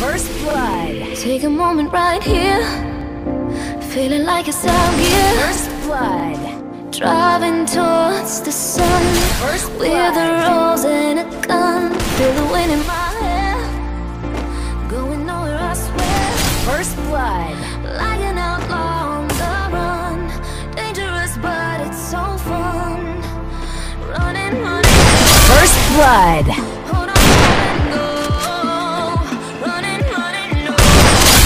First blood. Take a moment right here. Feeling like it's out here. First blood. Driving towards the sun. First Blood. With a rose and a gun. Feel the wind in my hair. Going nowhere, I swear. First blood. Like an outlaw on the run. Dangerous, but it's so fun. Running, running. First blood.